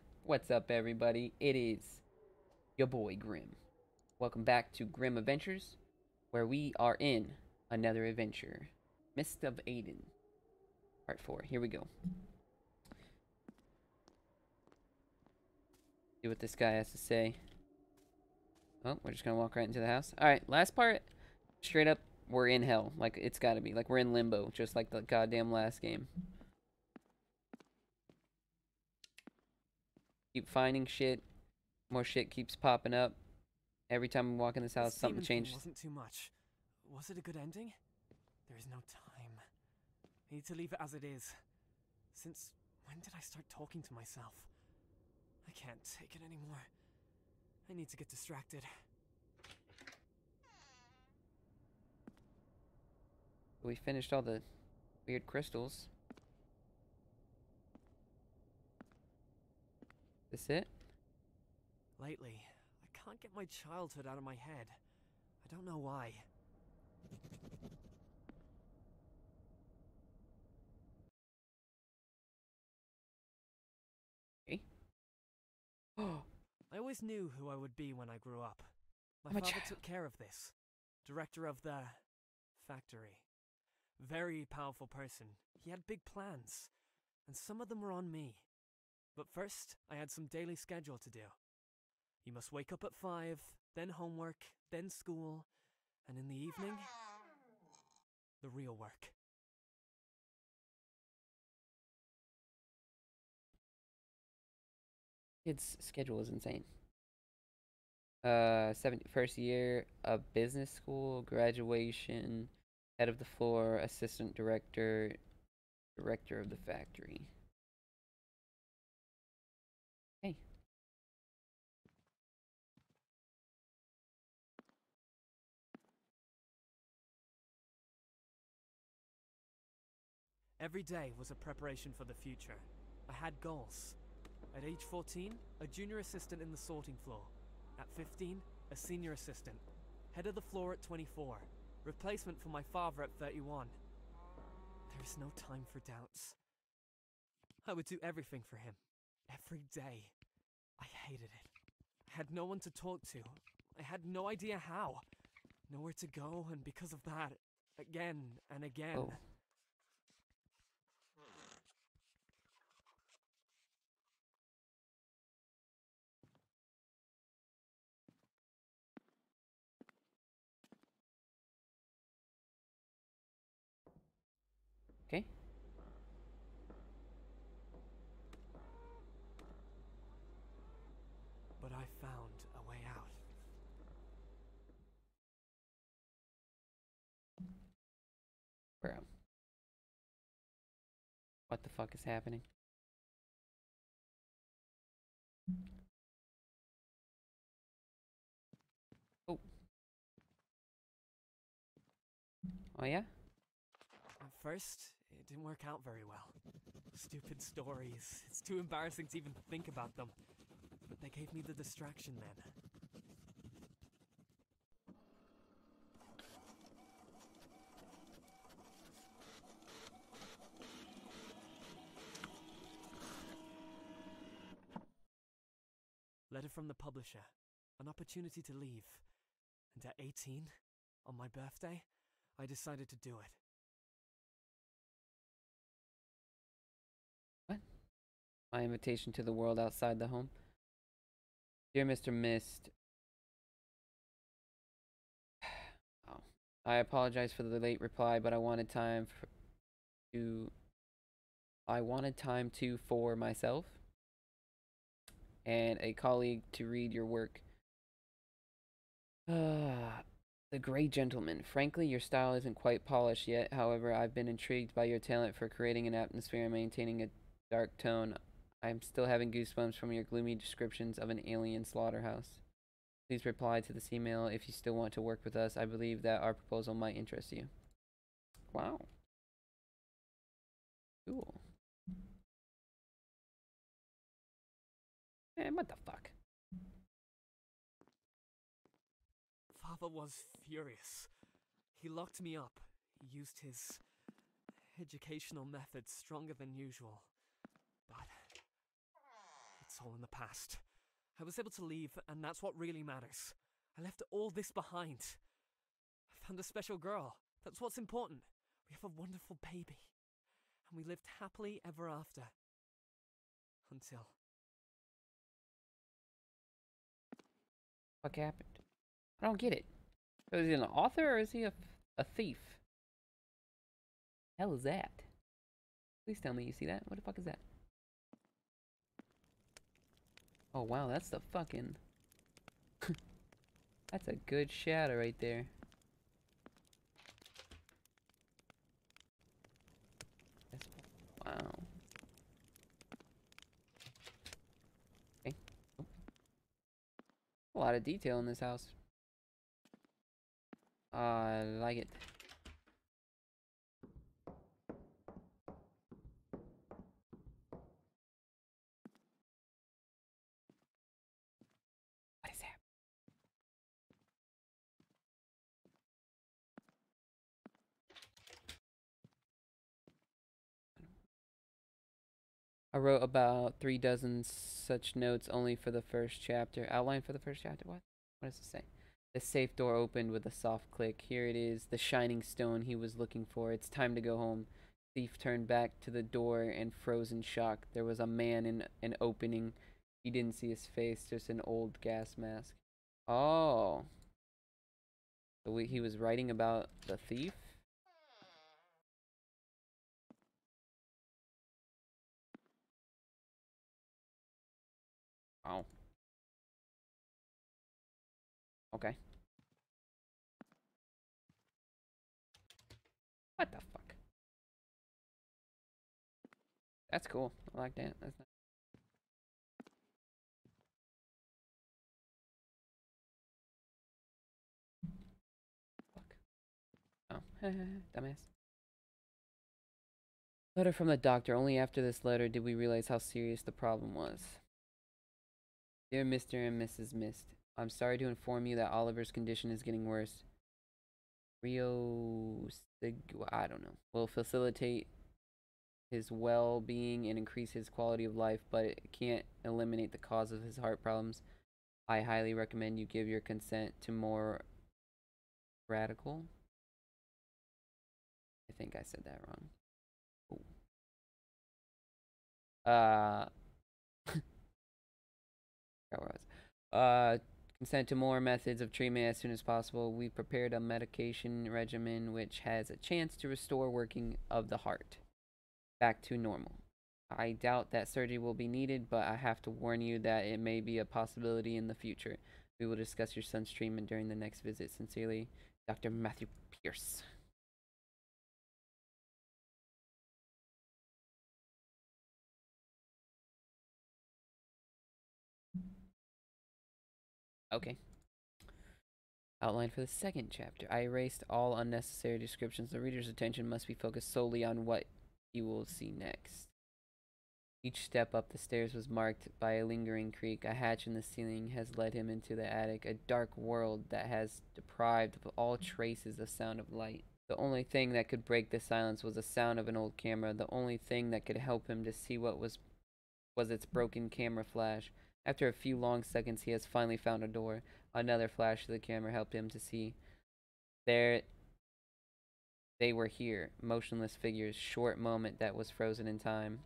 What's up, everybody? It is your boy Grimm. Welcome back to Grimm Adventures, where we are in another adventure Mist of Aiden, part 4. Here we go. See what this guy has to say. Oh, we're just gonna walk right into the house. Alright, last part, straight up, we're in hell. Like, it's gotta be. Like, we're in limbo, just like the goddamn last game. Keep finding shit. More shit keeps popping up. Every time we walk in this house, something changes. Wasn't too much. Was it a good ending? There is no time. I need to leave it as it is. Since when did I start talking to myself? I can't take it anymore. I need to get distracted. We finished all the weird crystals. This it? Lately, I can't get my childhood out of my head. I don't know why. I always knew who I would be when I grew up. My I'm father took care of this. Director of the factory. Very powerful person. He had big plans, and some of them were on me. But first, I had some daily schedule to do. You must wake up at 5, then homework, then school, and in the evening, the real work. kid's schedule is insane. Uh, seven, first year of business school, graduation, head of the floor, assistant director, director of the factory. Every day was a preparation for the future. I had goals. At age 14, a junior assistant in the sorting floor. At 15, a senior assistant. Head of the floor at 24. Replacement for my father at 31. There is no time for doubts. I would do everything for him. Every day. I hated it. I had no one to talk to. I had no idea how. Nowhere to go, and because of that, again and again. Oh. Okay. But I found a way out. Bro. What the fuck is happening? Oh. Oh yeah? At first, it didn't work out very well. Stupid stories. It's too embarrassing to even think about them. But they gave me the distraction then. Letter from the publisher. An opportunity to leave. And at 18, on my birthday, I decided to do it. What? My invitation to the world outside the home. Dear Mr. Mist. Oh. I apologize for the late reply, but I wanted time for, to I wanted time to for myself and a colleague to read your work. Ah, the Grey Gentleman. Frankly, your style isn't quite polished yet. However, I've been intrigued by your talent for creating an atmosphere and maintaining a dark tone. I'm still having goosebumps from your gloomy descriptions of an alien slaughterhouse. Please reply to this email if you still want to work with us. I believe that our proposal might interest you. Wow. Cool. Man, what the fuck? Father was furious. He locked me up. He used his educational methods stronger than usual. But it's all in the past. I was able to leave, and that's what really matters. I left all this behind. I found a special girl. That's what's important. We have a wonderful baby. And we lived happily ever after. Until. What happened? I don't get it. So is he an author or is he a, a thief? Hell is that? Please tell me you see that. What the fuck is that? Oh wow, that's the fucking. that's a good shadow right there. Wow. Okay. Oh. A lot of detail in this house. I like it. I wrote about three dozen such notes only for the first chapter. Outline for the first chapter? What? What does it say? The safe door opened with a soft click. Here it is, the shining stone he was looking for. It's time to go home. Thief turned back to the door and froze in shock. There was a man in an opening. He didn't see his face, just an old gas mask. Oh. So we, he was writing about the thief? Okay. What the fuck? That's cool. I like that. That's nice. Fuck. Oh, dumbass. Letter from the doctor. Only after this letter did we realize how serious the problem was. Dear Mr. and Mrs. Mist, I'm sorry to inform you that Oliver's condition is getting worse. Rio I don't know, will facilitate his well-being and increase his quality of life, but it can't eliminate the cause of his heart problems. I highly recommend you give your consent to more radical. I think I said that wrong. Ooh. Uh I was. Uh, consent to more methods of treatment as soon as possible. We prepared a medication regimen which has a chance to restore working of the heart back to normal. I doubt that surgery will be needed, but I have to warn you that it may be a possibility in the future. We will discuss your son's treatment during the next visit. Sincerely, Dr. Matthew Pierce. Okay. Outline for the second chapter. I erased all unnecessary descriptions. The reader's attention must be focused solely on what you will see next. Each step up the stairs was marked by a lingering creak. A hatch in the ceiling has led him into the attic, a dark world that has deprived of all traces of sound of light. The only thing that could break the silence was the sound of an old camera. The only thing that could help him to see what was was its broken camera flash. After a few long seconds, he has finally found a door. Another flash of the camera helped him to see. There they were here, motionless figures, short moment that was frozen in time.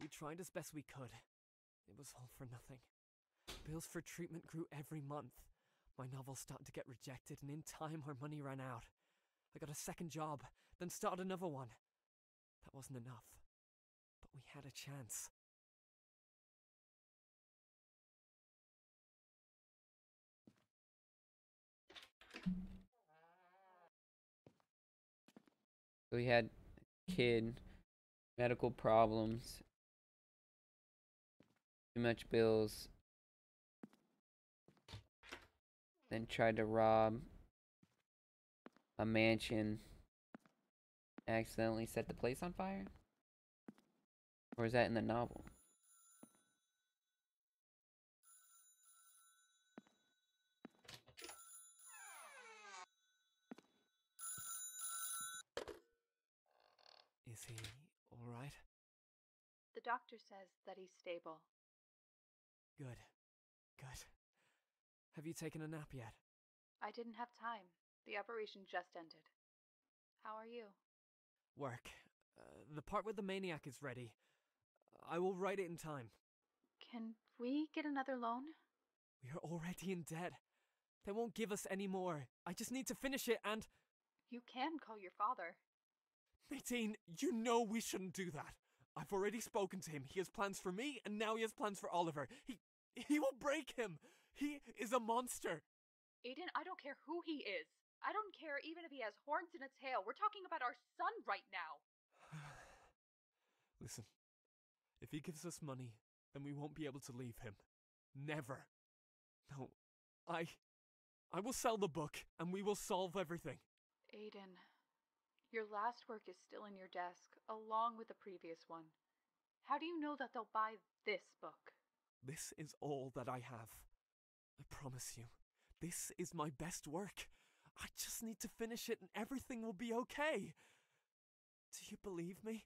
We tried as best we could. It was all for nothing. Bills for treatment grew every month. My novels started to get rejected, and in time, our money ran out. I got a second job, then started another one. That wasn't enough. But we had a chance. We had kid, medical problems, too much bills, then tried to rob a mansion, accidentally set the place on fire? Or is that in the novel? Is he alright? The doctor says that he's stable. Good. Good. Have you taken a nap yet? I didn't have time. The operation just ended. How are you? Work. Uh, the part where the maniac is ready. I will write it in time. Can we get another loan? We are already in debt. They won't give us any more. I just need to finish it and. You can call your father. Nadine, you know we shouldn't do that. I've already spoken to him. He has plans for me, and now he has plans for Oliver. He. he will break him! He is a monster! Aiden, I don't care who he is. I don't care even if he has horns and a tail. We're talking about our son right now. Listen, if he gives us money, then we won't be able to leave him. Never. No, I. I will sell the book, and we will solve everything. Aiden, your last work is still in your desk, along with the previous one. How do you know that they'll buy this book? This is all that I have. I promise you, this is my best work. I just need to finish it and everything will be okay. Do you believe me?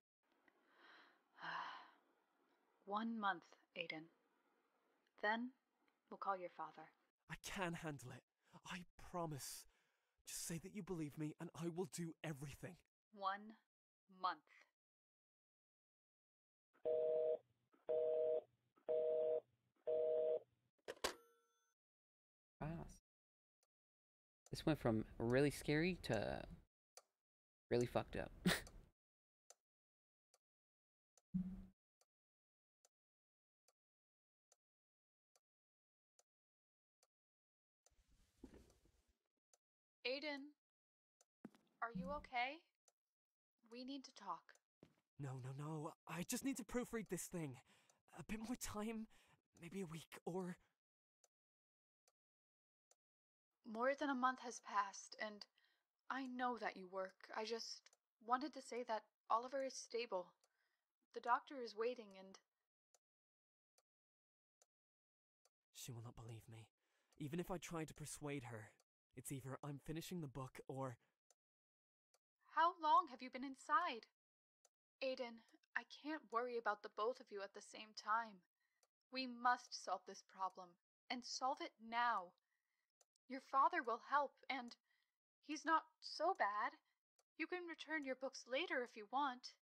One month, Aiden. Then we'll call your father. I can handle it. I promise. Just say that you believe me and I will do everything. One month. Wow. This went from really scary to really fucked up. Aiden, are you okay? We need to talk. No, no, no. I just need to proofread this thing. A bit more time, maybe a week or. More than a month has passed, and I know that you work. I just wanted to say that Oliver is stable. The doctor is waiting, and She will not believe me. Even if I try to persuade her, it's either I'm finishing the book or. how long have you been inside? Aiden, I can't worry about the both of you at the same time. We must solve this problem, and solve it now. Your father will help, and he's not so bad. You can return your books later if you want.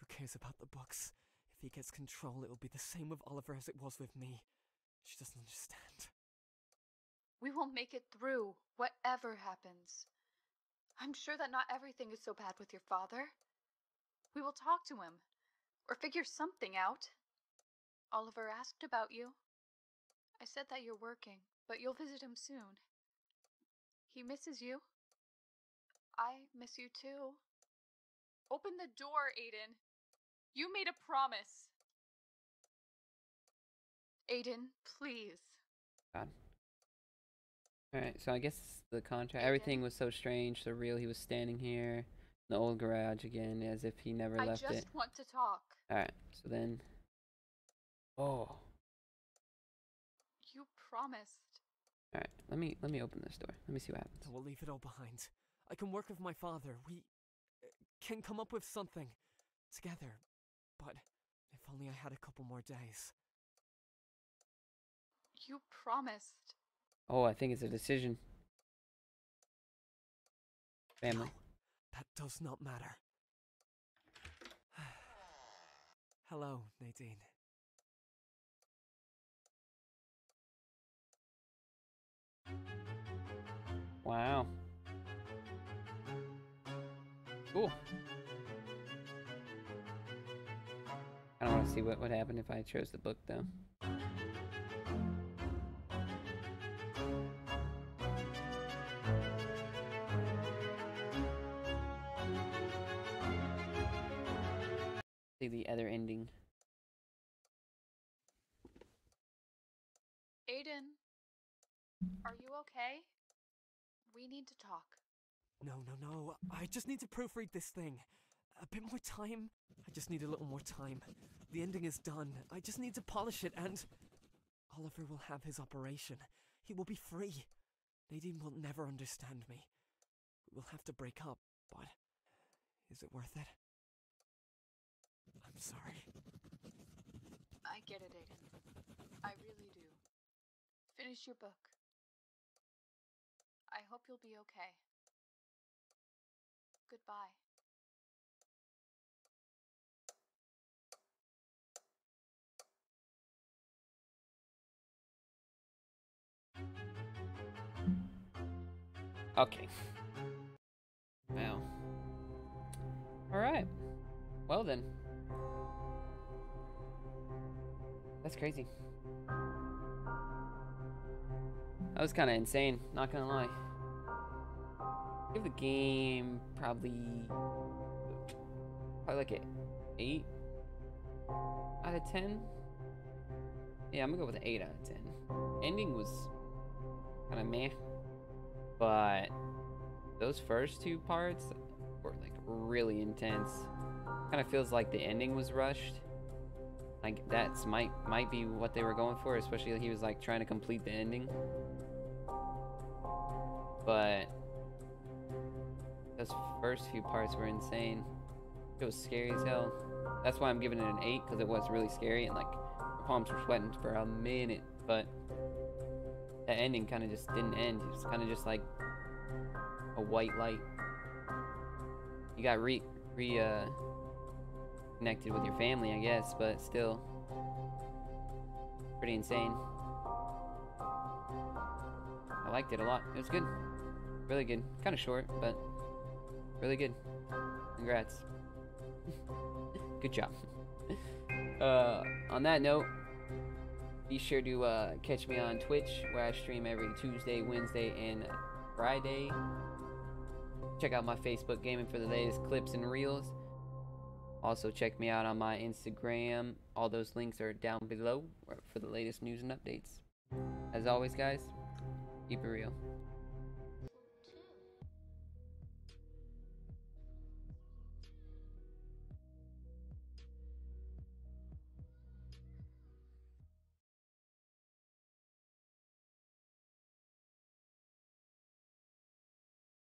Who cares about the books? If he gets control, it will be the same with Oliver as it was with me. She doesn't understand. We will make it through, whatever happens. I'm sure that not everything is so bad with your father. We will talk to him, or figure something out. Oliver asked about you. I said that you're working, but you'll visit him soon. He misses you. I miss you too. Open the door, Aiden. You made a promise. Aiden, please. God. Alright, so I guess the contract, everything was so strange, surreal. He was standing here in the old garage again as if he never I left just want to talk. Alright, so then. Oh. You promised. Alright, let me let me open this door. Let me see what happens. We'll leave it all behind. I can work with my father. We uh, can come up with something together. But if only I had a couple more days. You promised. Oh, I think it's a decision. Family. No, that does not matter. Hello, Nadine. Wow. Cool. I don't want to see what would happen if I chose the book, though. See the other ending. Aiden, are you okay? We need to talk. No, no, no. I just need to proofread this thing. A bit more time. I just need a little more time. The ending is done. I just need to polish it and. Oliver will have his operation. He will be free. Nadine will never understand me. We'll have to break up, but. Is it worth it? I'm sorry. I get it, Aiden. I really do. Finish your book. I hope you'll be okay. Goodbye. Okay. Wow. Alright. Well then. That's crazy. That was kind of insane, not gonna lie. Give the game probably probably like an eight out of ten. Yeah, I'm gonna go with an eight out of ten. Ending was kind of meh, but those first two parts were like really intense. Kind of feels like the ending was rushed. Like that's might might be what they were going for, especially he was like trying to complete the ending. But those first few parts were insane. It was scary as hell. That's why I'm giving it an 8 because it was really scary and like my palms were sweating for a minute. But the ending kind of just didn't end. It was kind of just like a white light. You got re re uh, connected with your family, I guess, but still pretty insane. I liked it a lot. It was good. Really good. Kind of short, but really good. Congrats. good job. uh, on that note, be sure to uh, catch me on Twitch where I stream every Tuesday, Wednesday, and Friday. Check out my Facebook gaming for the latest clips and reels. Also, check me out on my Instagram. All those links are down below for the latest news and updates. As always, guys, keep it real.